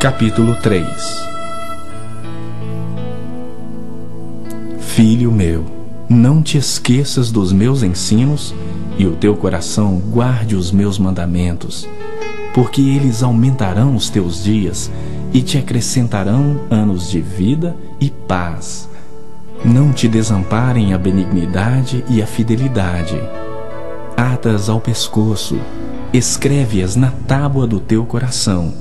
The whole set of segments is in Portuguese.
Capítulo 3 Filho meu, não te esqueças dos meus ensinos e o teu coração guarde os meus mandamentos, porque eles aumentarão os teus dias e te acrescentarão anos de vida e paz. Não te desamparem a benignidade e a fidelidade. Atas ao pescoço, escreve-as na tábua do teu coração,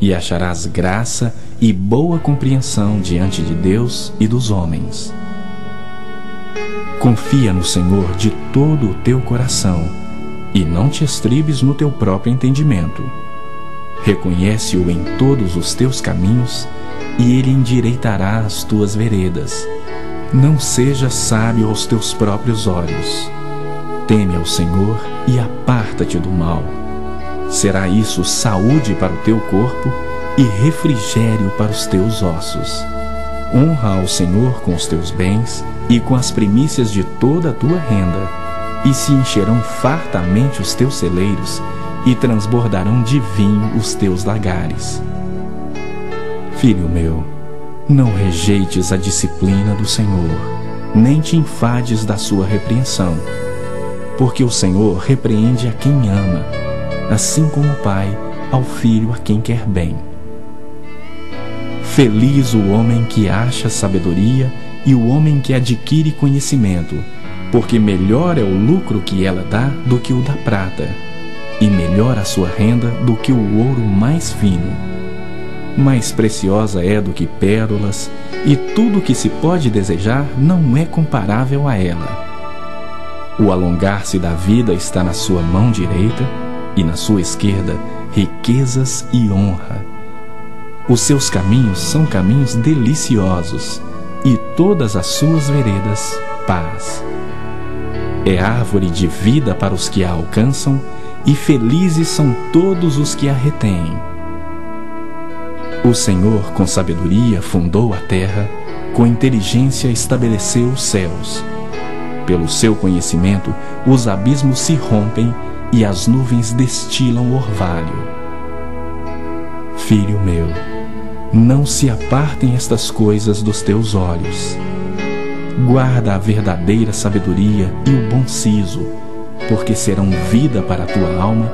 e acharás graça e boa compreensão diante de Deus e dos homens. Confia no Senhor de todo o teu coração, e não te estribes no teu próprio entendimento. Reconhece-o em todos os teus caminhos, e ele endireitará as tuas veredas. Não sejas sábio aos teus próprios olhos. Teme ao Senhor e aparta-te do mal. Será isso saúde para o teu corpo e refrigério para os teus ossos. Honra ao Senhor com os teus bens e com as primícias de toda a tua renda, e se encherão fartamente os teus celeiros, e transbordarão de vinho os teus lagares. Filho meu, não rejeites a disciplina do Senhor, nem te enfades da sua repreensão, porque o Senhor repreende a quem ama, assim como o Pai ao filho a quem quer bem. Feliz o homem que acha sabedoria e o homem que adquire conhecimento, porque melhor é o lucro que ela dá do que o da prata, e melhor a sua renda do que o ouro mais fino. Mais preciosa é do que pérolas, e tudo que se pode desejar não é comparável a ela. O alongar-se da vida está na sua mão direita, e na sua esquerda riquezas e honra. Os seus caminhos são caminhos deliciosos e todas as suas veredas paz. É árvore de vida para os que a alcançam, e felizes são todos os que a retêm. O Senhor, com sabedoria, fundou a terra, com inteligência estabeleceu os céus. Pelo seu conhecimento, os abismos se rompem e as nuvens destilam orvalho. Filho meu, não se apartem estas coisas dos teus olhos. Guarda a verdadeira sabedoria e o bom siso, porque serão vida para a tua alma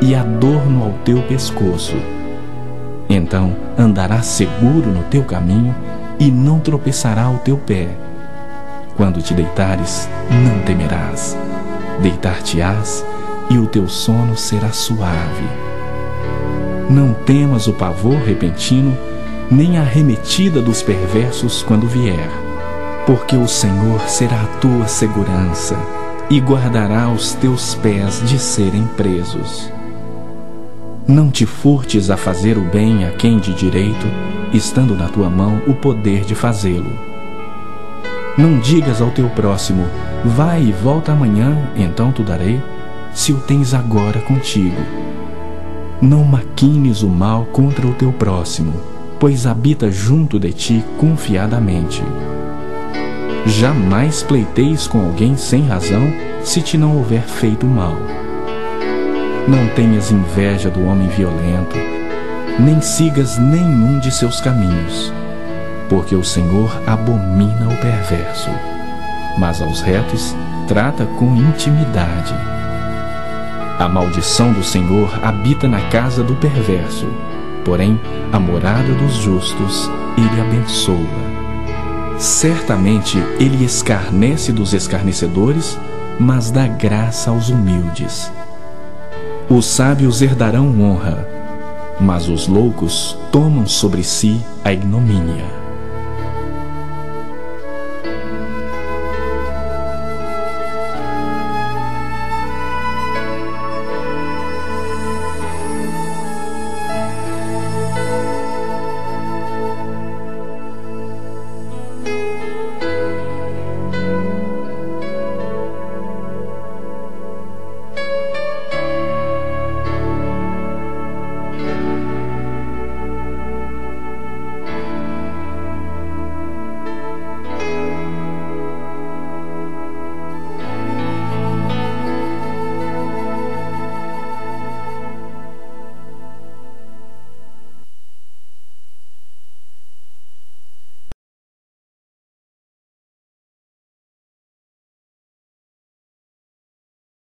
e adorno ao teu pescoço. Então andarás seguro no teu caminho e não tropeçará o teu pé. Quando te deitares, não temerás. Deitar-te-ás e o teu sono será suave. Não temas o pavor repentino nem a arremetida dos perversos quando vier, porque o Senhor será a tua segurança e guardará os teus pés de serem presos. Não te furtes a fazer o bem a quem de direito, estando na tua mão o poder de fazê-lo. Não digas ao teu próximo, vai e volta amanhã, então tu darei, se o tens agora contigo. Não maquines o mal contra o teu próximo pois habita junto de ti confiadamente. Jamais pleiteis com alguém sem razão, se te não houver feito mal. Não tenhas inveja do homem violento, nem sigas nenhum de seus caminhos, porque o Senhor abomina o perverso, mas aos retos trata com intimidade. A maldição do Senhor habita na casa do perverso Porém, a morada dos justos ele abençoa. Certamente ele escarnece dos escarnecedores, mas dá graça aos humildes. Os sábios herdarão honra, mas os loucos tomam sobre si a ignomínia.